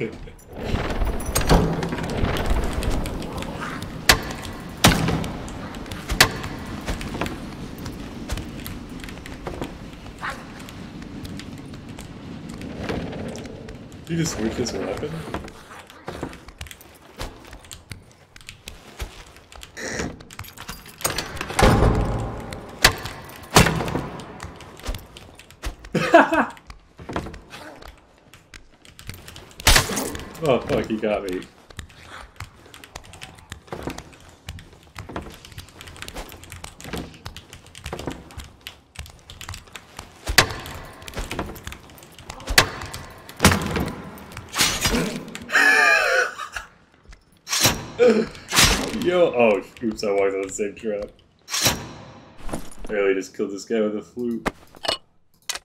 you just switch his weapon? oh fuck, he got me. Yo, oh, oops, I walked on the same trap. I really just killed this guy with a flute.